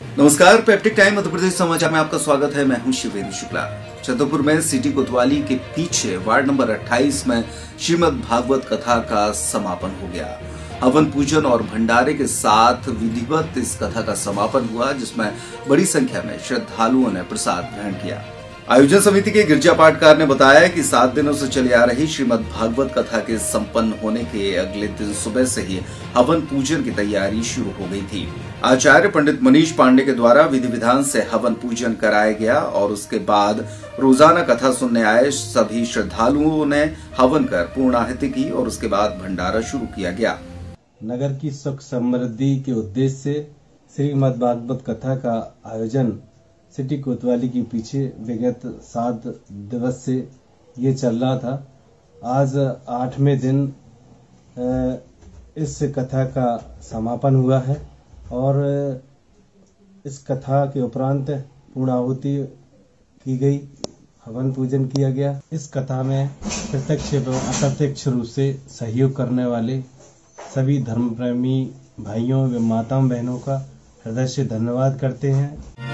नमस्कार peptic time Madhya Pradesh समाचार में आपका स्वागत है। मैं हूँ शिवेंद्र शुक्ला। छतरपुर में सिटी कोतवाली के पीछे वार्ड नंबर 28 में श्रीमद भागवत कथा का समापन हो गया। हवन पूजन और भंडारे के साथ विधिवत इस कथा का समापन हुआ, जिसमें बड़ी संख्या में श्रद्धालुओं ने प्रसाद ग्रहण किया। आयोजन समिति के गिरजा पाठकार ने बताया कि सात दिनों से चली आ रही श्रीमद भागवत कथा के संपन्न होने के अगले दिन सुबह से ही हवन पूजन की तैयारी शुरू हो गई थी। आचार्य पंडित मनीष पांडे के द्वारा विधि विधान से हवन पूजन कराया गया और उसके बाद रोज़ाना कथा सुनने आए सभी श्रद्धालुओं ने हवन कर पूर्णाहिति की और उसके बाद भंडारा शुरू किया गया। नगर की सुख समृद्धि के उद्देश्य से श्रीमद भागवत कथा का आयोजन सिटी कोतवाली के पीछे विगत सात दिवस से ये चल रहा था। आज आठवें दिन इस कथा का समापन हुआ है और, इस कथा के उपरांत पूर्णाहुति की गई, हवन पूजन किया गया। इस कथा में प्रत्यक्ष एवं अप्रत्यक्ष रूप से सहयोग करने वाले सभी धर्म प्रेमी भाइयों एवं माताओं बहनों का हृदय से धन्यवाद करते हैं।